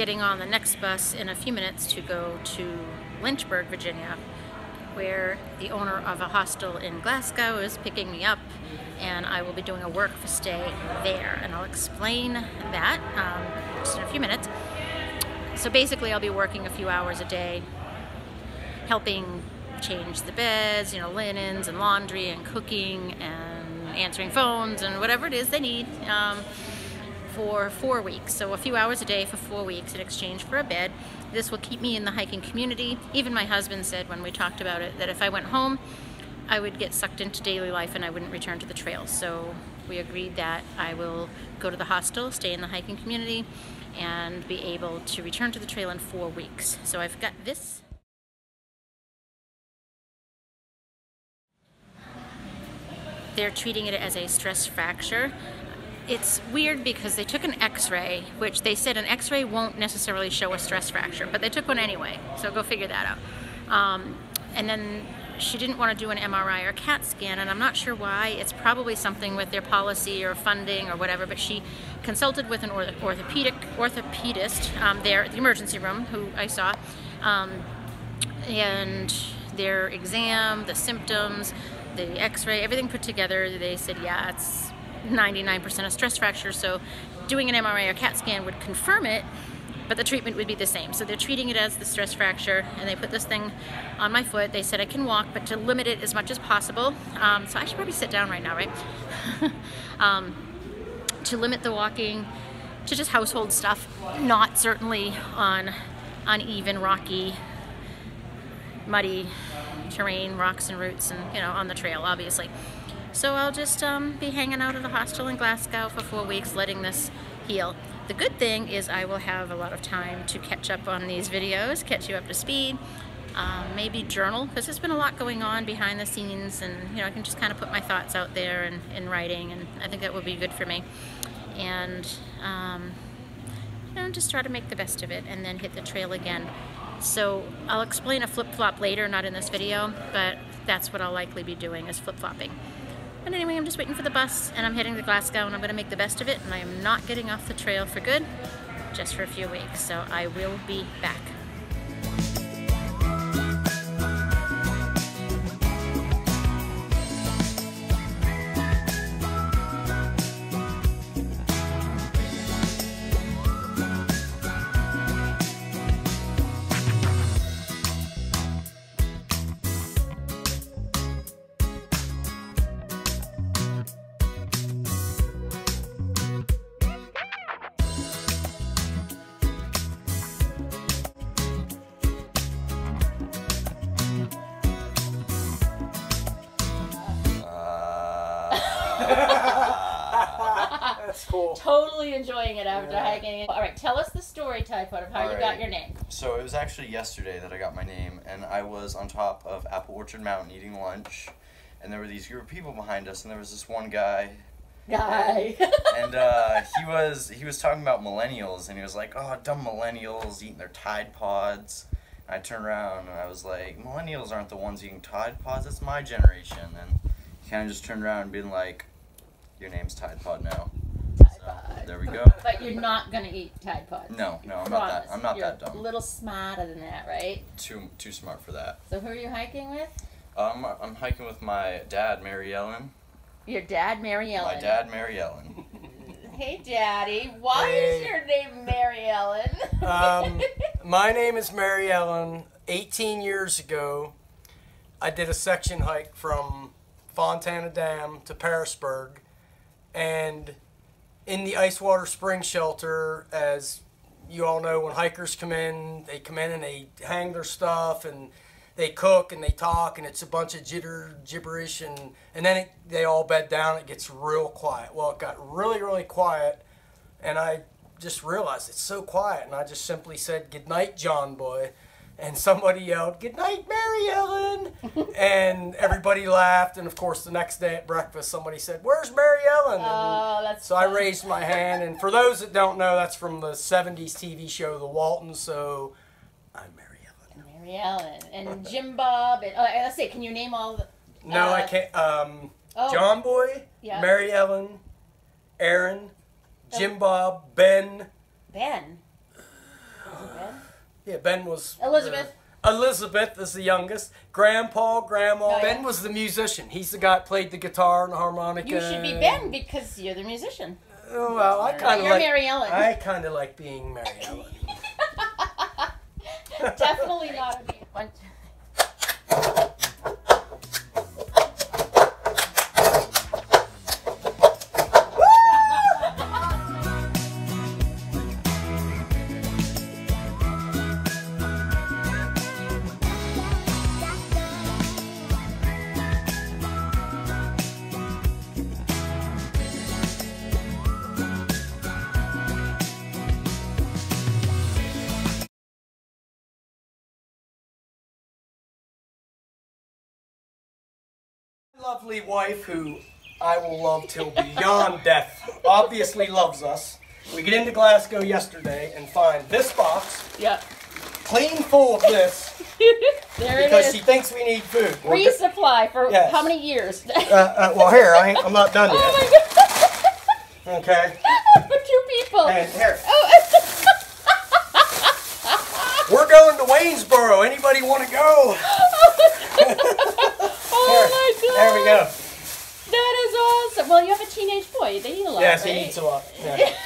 getting on the next bus in a few minutes to go to Lynchburg, Virginia, where the owner of a hostel in Glasgow is picking me up and I will be doing a work for stay there and I'll explain that um, just in a few minutes. So basically I'll be working a few hours a day helping change the beds, you know, linens and laundry and cooking and answering phones and whatever it is they need um, for four weeks. So a few hours a day for four weeks in exchange for a bed. This will keep me in the hiking community. Even my husband said when we talked about it that if I went home, I would get sucked into daily life and I wouldn't return to the trails. So we agreed that I will go to the hostel, stay in the hiking community, and be able to return to the trail in four weeks. So I've got this. They're treating it as a stress fracture it's weird because they took an x-ray, which they said an x-ray won't necessarily show a stress fracture, but they took one anyway, so go figure that out. Um, and then she didn't want to do an MRI or CAT scan, and I'm not sure why. It's probably something with their policy or funding or whatever, but she consulted with an orth orthopedic orthopedist um, there at the emergency room, who I saw, um, and their exam, the symptoms, the x-ray, everything put together, they said, yeah, it's 99% of stress fracture, so doing an MRI or CAT scan would confirm it, but the treatment would be the same. So they're treating it as the stress fracture, and they put this thing on my foot. They said I can walk, but to limit it as much as possible. Um, so I should probably sit down right now, right? um, to limit the walking to just household stuff, not certainly on uneven, rocky, muddy terrain, rocks and roots, and you know, on the trail, obviously. So I'll just um, be hanging out at a hostel in Glasgow for four weeks, letting this heal. The good thing is I will have a lot of time to catch up on these videos, catch you up to speed, um, maybe journal, because there's been a lot going on behind the scenes, and you know I can just kind of put my thoughts out there and in writing, and I think that will be good for me. And um, you know, just try to make the best of it, and then hit the trail again. So I'll explain a flip-flop later, not in this video, but that's what I'll likely be doing is flip-flopping. But anyway, I'm just waiting for the bus and I'm heading to Glasgow and I'm going to make the best of it and I am not getting off the trail for good, just for a few weeks. So I will be back. That's cool. Totally enjoying it after Yeah. hiking. All right, tell us the story, Tide Pod, of how All you got your name. So it was actually yesterday that I got my name, and I was on top of Apple Orchard Mountain eating lunch, and there were these group of people behind us, and there was this one guy, Guy. and uh, he was he was talking about millennials, and he was like, "Oh, dumb millennials eating their Tide Pods." And I turned around and I was like, "Millennials aren't the ones eating Tide Pods. That's my generation." And he kind of just turned around and being like, "Your name's Tide Pod now." Tide So, Pod. there we go. But you're not gonna eat Tide Pods. No, no, I'm Promise. not that. I'm not you're that dumb. A little smarter than that, right? Too too smart for that. So who are you hiking with? Um, I'm hiking with my dad, Mary Ellen. Your dad, Mary Ellen. My dad, Mary Ellen. Hey, Daddy. Why is your name Mary Ellen? Um, My name is Mary Ellen. 18 years ago, I did a section hike from Fontana Dam to Pearisburg. And in the ice water spring shelter, as you all know, when hikers come in, they come in and they hang their stuff and they cook and they talk and it's a bunch of jitter gibberish and and then it, they all bed down. It gets real quiet. Well, it got really really quiet, and I just realized it's so quiet, and I just simply said, "Good night, John boy," and somebody yelled, "Good night, Mary Ellen," and everybody laughed. And of course, the next day at breakfast, somebody said, "Where's Mary Ellen?" Oh, that's so I raised my hand, and for those that don't know, that's from the '70s TV show The Waltons. So I'm Mary Ellen. Mary Ellen and Jim Bob. And, uh, let's see. Can you name all the? No, I Uh, can't. Um, Oh, John Boy, Yeah. Mary Ellen, Erin, Jim Bob, Ben. Ben. Yeah, Ben was Elizabeth. uh, Elizabeth is the youngest. Grandpa, Grandma. Oh, yeah. Ben was the musician. He's the guy that played the guitar and the harmonica. You should be Ben because you're the musician. Oh, well, I kind of You're like. Mary Ellen. I kind of like being Mary Ellen. Definitely not a one. Lovely wife who I will love till beyond death obviously loves us. We get into Glasgow yesterday and find this box Yeah. clean full of this There it because is. she thinks we need food. We're Resupply for Yes. how many years? uh, uh, well, here, I ain't, I'm not done oh yet. my god. Okay. for two people. And here, Oh. we're going to Waynesboro. Anybody want to go? Oh my god. There we go. That is awesome. Well, you have a teenage boy. They eat a lot. Yes, right? he eats a lot. Yeah.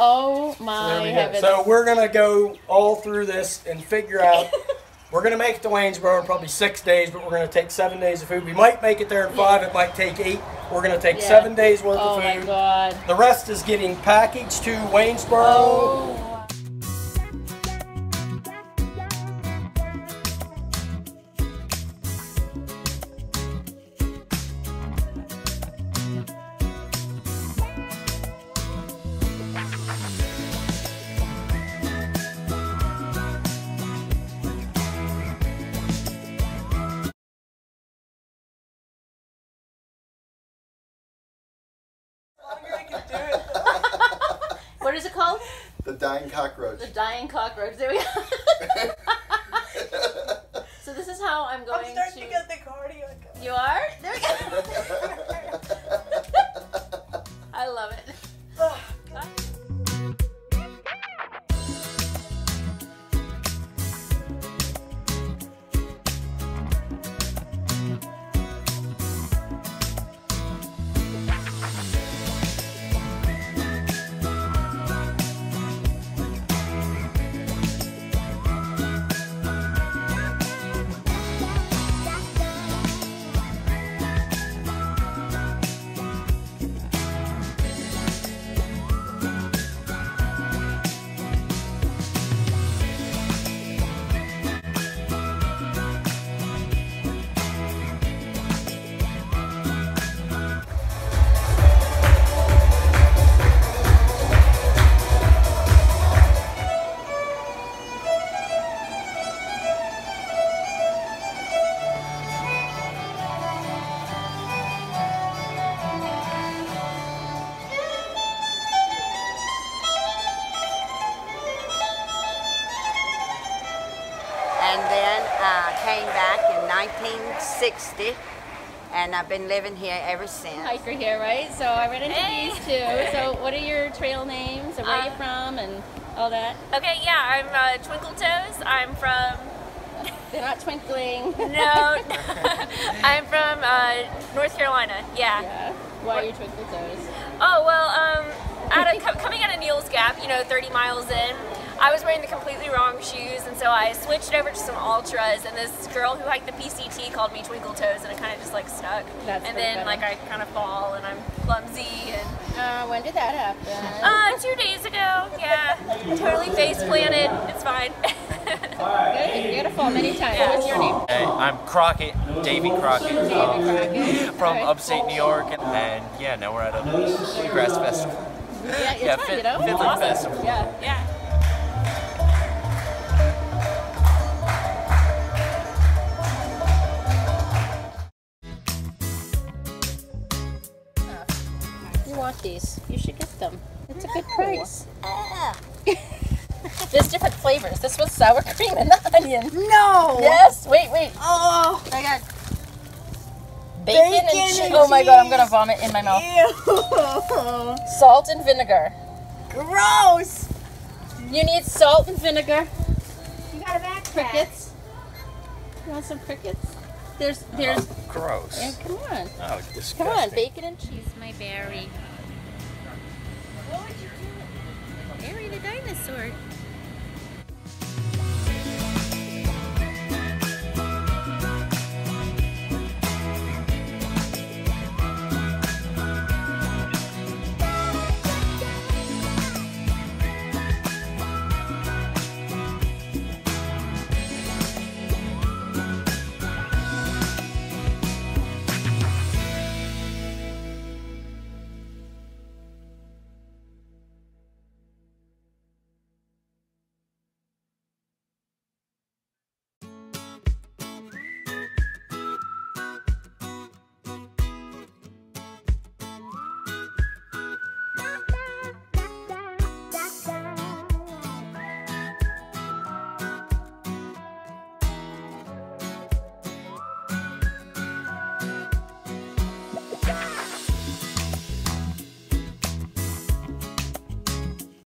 Oh There my go. heavens. So we're gonna go all through this and figure out. We're gonna make it to Waynesboro in probably six days, but we're gonna take seven days of food. We might make it there in five. It might take eight. We're gonna take Yeah. seven days worth of food. oh of my food. god. The rest is getting packaged to Waynesboro. Oh. Dying cockroach. The dying cockroach. There we go. so this is how I'm going I'm starting to. to get the cardio going. You are? There we go. 1960, and I've been living here ever since. Hiker here, right? So I ran into Hey. these two. So what are your trail names and where are you Uh, from and all that? Okay, yeah, I'm uh, Twinkle Toes. I'm from They're not twinkling. no, I'm from uh, North Carolina. Yeah. yeah. Why are you twinkle toes? Oh well, um, out of, coming out of Neel's Gap, you know, 30 miles in, I was wearing the completely wrong shoes, and so I switched over to some Altras. And this girl who hiked the PCT called me Twinkle Toes, and it kind of just like stuck. That's and then funny. like I kind of fall, and I'm clumsy, and Uh, when did that happen? uh, two days ago, yeah, totally face planted. It's fine. Good. Beautiful. Many times. Yeah. What's your name? Hey, I'm Crockett, Davy Crockett, David um, Crockett. from Alright. upstate New York, and, and yeah, now we're at a grass festival. Yeah, it's yeah, fun, Fin- you know? Finland Awesome. Festival. Yeah. yeah. These? You should get them. It's a good price. Ah. There's different flavors. This was sour cream and onion. No. Yes. Wait, wait. Oh. I got bacon, Bacon and cheese. and Oh my god, I'm gonna vomit in my mouth. Ew. Salt and vinegar. Gross. You need salt and vinegar. You got a backpack. Crickets? You want some crickets? There's, there's. Oh, gross. Yeah, come on. Oh, disgusting. Come on, bacon and cheese, my berry. dinosaur.